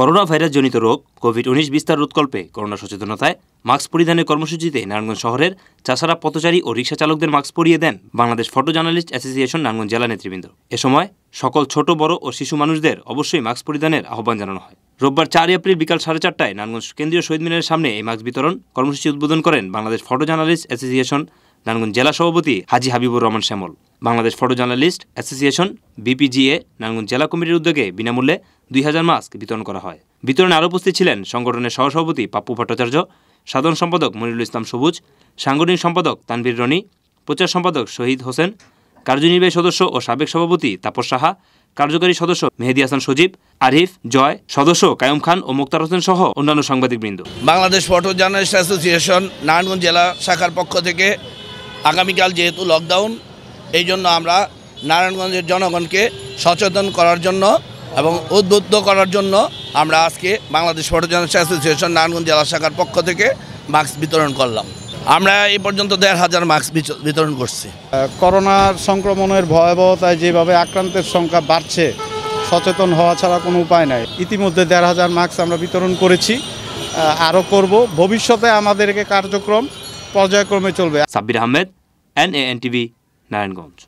Corona virus জনিত রোগ Covid উনিশ বিস্তার রোধকল্পে করোনা সচেতনতায় মাস্ক পরিধানের কর্মসূচিতে নারায়ণগঞ্জ শহরের চাষারা পথচারী ও রিক্সা চালকদের মাস্ক পরিয়ে দেন Bangladesh photo journalist association Narayanganj জেলা নেতৃবৃন্দ। এ সময় সকল ছোট, বড় ও শিশু মানুষদের অবশ্যই মাস্ক পরিধানের আহ্বান জানানো হয়। রোববার চার এপ্রিল বিকাল সাড়ে চারটায় নারায়ণগঞ্জ কেন্দ্রীয় শহীদ মিনারের সামনে এই মাস্ক বিতরণ কর্মসূচি উদ্বোধন করেন Bangladesh photo journalist association Narayanganj জেলা সভাপতি Haji Habibur Rahman Shyamal. Bangladesh photo journalist association, BPGA, Narayanganj জেলা কমিটির উদ্যোগে বিনামূল্যে দুই হাজার মাস্ক বিতরণ করা হয়। বিতরণে আরও উপস্থিত ছিলেন সংগঠনের সহসভাপতি পাপ্পু ভট্টাচার্য, সাধারণ সম্পাদক মনিরুল ইসলাম সবুজ, সাংগঠনিক সম্পাদক তানভীর রনি, প্রচার সম্পাদক শহীদ হোসেন, কার্যনির্বাহী সদস্য ও সাবেক সভাপতি তাপস সাহা, কার্যকারী সদস্য মেহেদি হাসান সজীব, আরিফ, জয়, সদস্য কায়ুম খান ও মুক্তার হোসেন সহ অন্যান্য সাংবাদিকবৃন্দ। Bangladesh photo journalist association, Narayanganj জেলা শাখার পক্ষ থেকে আগামীকাল যেহেতু লকডাউন এই জন্য আমরা নারায়ণগঞ্জের জনগণকে সচেতন করার জন্য এবং উদ্বুদ্ধ করার জন্য আমরা আজকে Bangladesh photo journalist association Narayanganj জেলা শাখার পক্ষ থেকে মাস্ক বিতরণ করলাম। আমরা এই পর্যন্ত দেড় হাজার মাস্ক বিতরণ করছি। করোনার সংক্রমণের ভয়াবহতায় যেভাবে আক্রান্তের সংখ্যা বাড়ছে সচেতন হওয়া ছাড়া কোনো উপায় নাই। ইতিমধ্যে দেড় হাজার মাস্ক আমরা বিতরণ করেছি আরও করব। ভবিষ্যতে আমাদেরকে কার্যক্রম পর্যায়ক্রমে চলবে। Sabbir Ahmed N A N TV Narayanganj